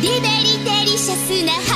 デリデリシャスな花